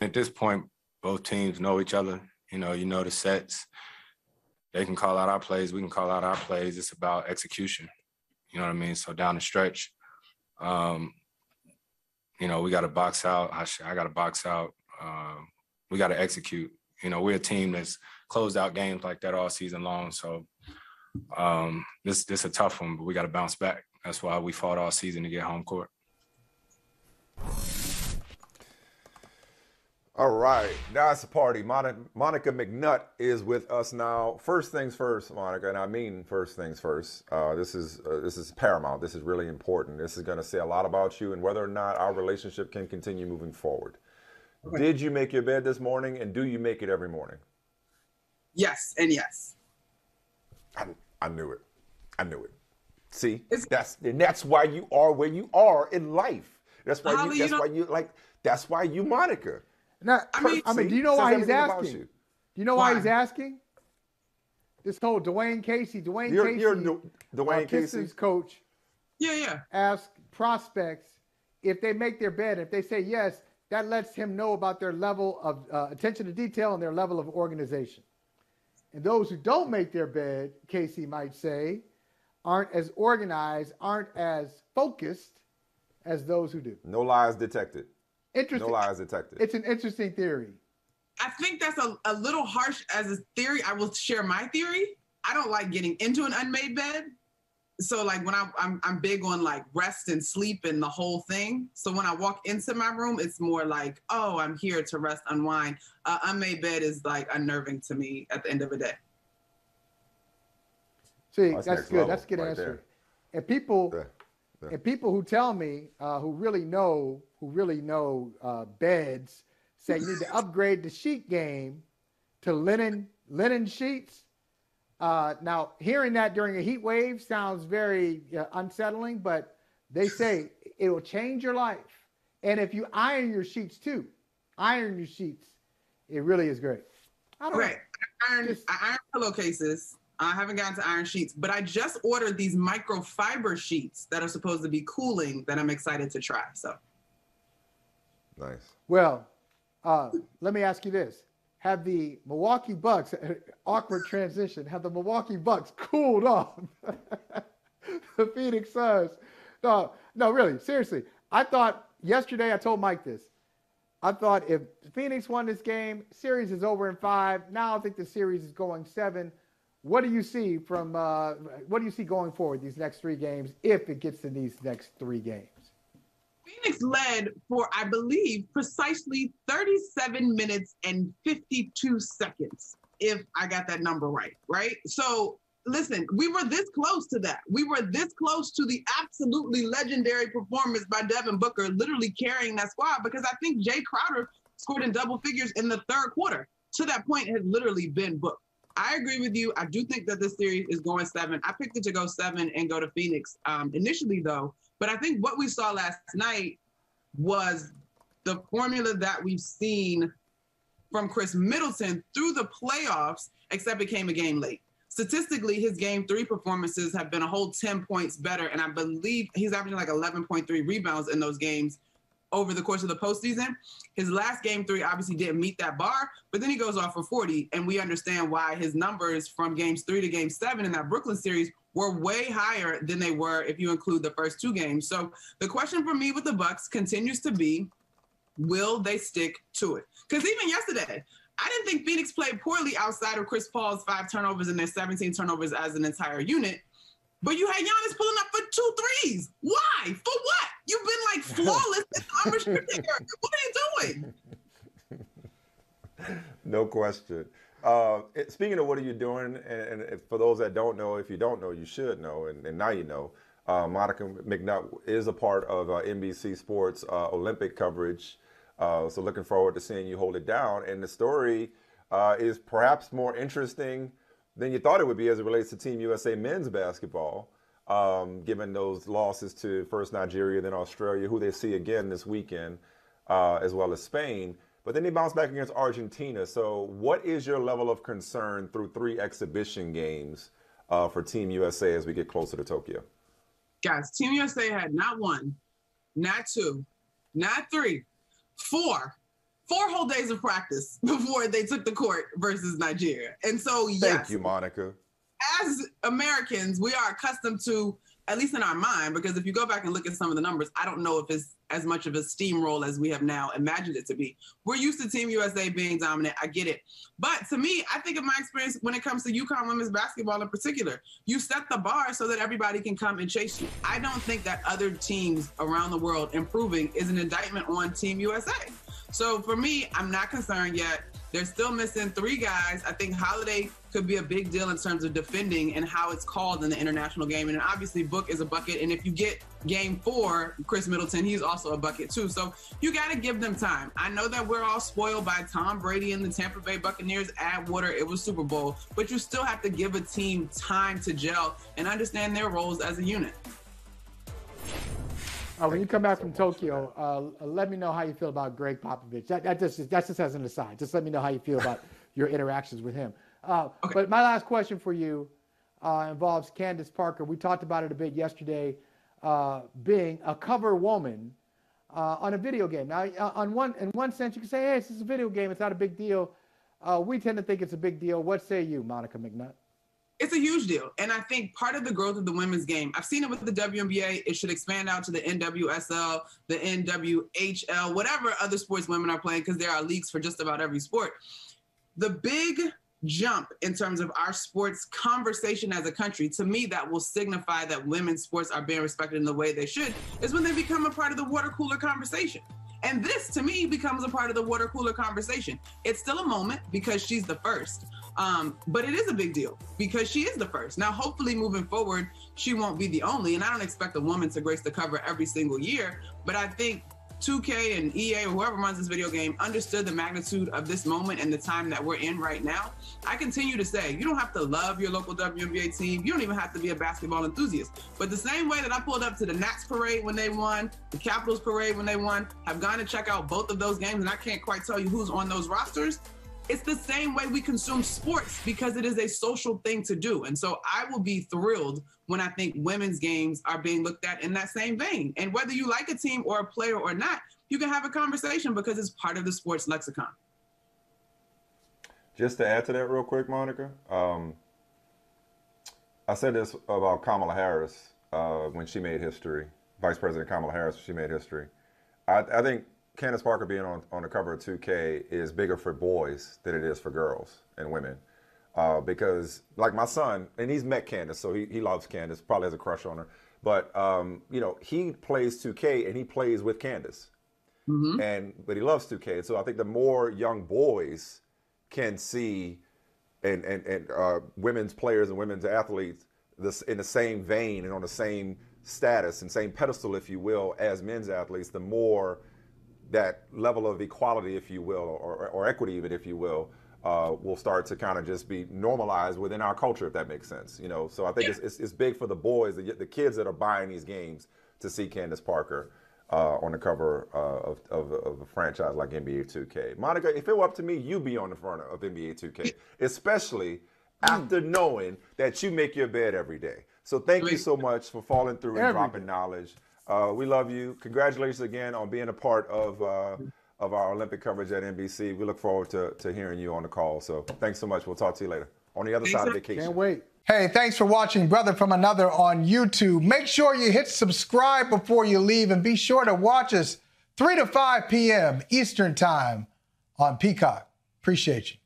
At this point, both teams know each other. You know, you know the sets. They can call out our plays. We can call out our plays. It's about execution. You know what I mean? So down the stretch, um, you know, we got to box out. I, I got to box out. Um, we got to execute. You know, we're a team that's closed out games like that all season long. So um, this this a tough one, but we got to bounce back. That's why we fought all season to get home court. All right, that's a party. Monica, Monica McNutt is with us now. First things first, Monica, and I mean first things first. Uh, this is uh, this is paramount. This is really important. This is going to say a lot about you and whether or not our relationship can continue moving forward. Okay. Did you make your bed this morning, and do you make it every morning? Yes, and yes. I, I knew it. I knew it. See, it's, that's and that's why you are where you are in life. That's why you. That's you why you like. That's why you, Monica. Now, I mean, I mean, do you know why he's asking? Do you know why? why? he's asking? This whole Dwane Casey, Dwane you're, Casey, you're Dwane uh, Casey's coach. Yeah, yeah. Ask prospects if they make their bed. If they say yes, that lets him know about their level of uh, attention to detail and their level of organization. And those who don't make their bed, Casey might say, aren't as organized, aren't as focused as those who do. No lies detected. Interesting. No lies detected. It's an interesting theory. I think that's a, a little harsh as a theory. I will share my theory. I don't like getting into an unmade bed. So like when I, I'm I'm big on like rest and sleep and the whole thing. So when I walk into my room, it's more like, oh, I'm here to rest, unwind. Uh, unmade bed is like unnerving to me at the end of the day. See, that's, that's good. That's a good right answer. There. And people, yeah. Yeah. and people who tell me, uh, who really know who really know uh, beds say you need to upgrade the sheet game to linen linen sheets. Uh, now, hearing that during a heat wave sounds very uh, unsettling, but they say it will change your life. And if you iron your sheets too, iron your sheets, it really is great. I don't right. I iron, just, I iron pillowcases. I haven't gotten to iron sheets, but I just ordered these microfiber sheets that are supposed to be cooling that I'm excited to try. So Nice. Well, uh, let me ask you this: Have the Milwaukee Bucks awkward transition? Have the Milwaukee Bucks cooled off the Phoenix Suns? No, no, really, seriously. I thought yesterday. I told Mike this. I thought if Phoenix won this game, series is over in five. Now I think the series is going seven. What do you see from? Uh, what do you see going forward these next three games if it gets to these next three games? Phoenix led for, I believe, precisely 37 minutes and 52 seconds, if I got that number right, right? So listen, we were this close to that. We were this close to the absolutely legendary performance by Devin Booker, literally carrying that squad because I think Jae Crowder scored in double figures in the third quarter. To that point, had literally been booked. I agree with you. I do think that this series is going seven. I picked it to go seven and go to Phoenix um, initially, though, but I think what we saw last night was the formula that we've seen from Khris Middleton through the playoffs, except it came a game late. Statistically, his game three performances have been a whole 10 points better. And I believe he's averaging like 11.3 rebounds in those games over the course of the postseason. His last game three obviously didn't meet that bar, but then he goes off for 40. And we understand why his numbers from games three to game seven in that Brooklyn series were way higher than they were if you include the first two games. So the question for me with the Bucks continues to be, will they stick to it? Because even yesterday, I didn't think Phoenix played poorly outside of Chris Paul's five turnovers and their 17 turnovers as an entire unit. But you had Giannis pulling up for two threes. Why? For what? You've been like flawless in unrestricted area. What are you doing? No question. Uh, speaking of what are you doing, and, and, for those that don't know, if you don't know, you should know, and, and now you know. Uh, Monica McNutt is a part of uh, NBC Sports uh, Olympic coverage, uh, so looking forward to seeing you hold it down. And the story uh, is perhaps more interesting than you thought it would be as it relates to Team USA men's basketball, um, given those losses to first Nigeria, then Australia, who they see again this weekend, as well as Spain. But then they bounce back against Argentina. So, what is your level of concern through three exhibition games uh, for Team USA as we get closer to Tokyo? Guys, Team USA had not one, not two, not three, four, four whole days of practice before they took the court versus Nigeria. And so, yes, Thank you, Monica. as Americans, we are accustomed to, at least in our mind, because if you go back and look at some of the numbers, I don't know if it's as much of a steamroll as we have now imagined it to be. We're used to Team USA being dominant. I get it. But to me, I think of my experience when it comes to UConn women's basketball in particular. You set the bar so that everybody can come and chase you. I don't think that other teams around the world improving is an indictment on Team USA. So for me, I'm not concerned yet. They're still missing three guys. I think Holiday could be a big deal in terms of defending and how it's called in the international game. And obviously, Book is a bucket. And if you get game four, Khris Middleton, he's also a bucket too. So you got to give them time. I know that we're all spoiled by Tom Brady and the Tampa Bay Buccaneers at water. It was Super Bowl, but you still have to give a team time to gel and understand their roles as a unit. Uh, when you come back from Tokyo, uh, let me know how you feel about Gregg Popovich. That, that just that's just as an aside. Just let me know how you feel about your interactions with him. Uh, Okay. But my last question for you uh, involves Candace Parker. We talked about it a bit yesterday, uh, being a cover woman uh, on a video game. Now, on one in one sense, you can say, "Hey, this is a video game. It's not a big deal." Uh, we tend to think it's a big deal. What say you, Monica McNutt? It's a huge deal. And I think part of the growth of the women's game, I've seen it with the WNBA, it should expand out to the NWSL, the NWHL, whatever other sports women are playing, because there are leagues for just about every sport. The big jump in terms of our sports conversation as a country, to me, that will signify that women's sports are being respected in the way they should, is when they become a part of the water cooler conversation. And this, to me, becomes a part of the water cooler conversation. It's still a moment because she's the first. Um, but it is a big deal because she is the first. Now, hopefully, moving forward, she won't be the only. And I don't expect a woman to grace the cover every single year. But I think 2K and EA or whoever runs this video game understood the magnitude of this moment and the time that we're in right now. I continue to say you don't have to love your local WNBA team. You don't even have to be a basketball enthusiast. But the same way that I pulled up to the Nats parade when they won, the Capitals parade when they won, have gone to check out both of those games, and I can't quite tell you who's on those rosters. It's the same way we consume sports because it is a social thing to do. And so I will be thrilled when I think women's games are being looked at in that same vein. And whether you like a team or a player or not, you can have a conversation because it's part of the sports lexicon. Just to add to that real quick, Monica, um, I said this about Kamala Harris uh, when she made history, Vice President Kamala Harris, she made history. I, I think Candace Parker being on, on the cover of 2K is bigger for boys than it is for girls and women. Uh, because, like my son, and he's met Candace, so he, he loves Candace, probably has a crush on her. But, um, you know, he plays 2K and he plays with Candace and but he loves 2K. So I think the more young boys can see and and, and uh, women's players and women's athletes this in the same vein and on the same status and same pedestal, if you will, as men's athletes, the more that level of equality, if you will, or, or equity, even if you will, uh, will start to kind of just be normalized within our culture, if that makes sense. You know, so I think it's, it's, it's big for the boys, the, the kids that are buying these games to see Candace Parker uh, on the cover uh, of, of, of a franchise like NBA 2K. Monica, if it were up to me, you'd be on the front of NBA 2K, especially after knowing that you make your bed every day. So thank you so much for falling through and dropping knowledge. Uh, we love you. Congratulations again on being a part of uh, of our Olympic coverage at NBC. We look forward to, to hearing you on the call. So thanks so much. We'll talk to you later on the other Thanks, side of sir. vacation. Can't wait. Hey, thanks for watching Brother from Another on YouTube. Make sure you hit subscribe before you leave and be sure to watch us 3 to 5 p.m. Eastern Time on Peacock. Appreciate you.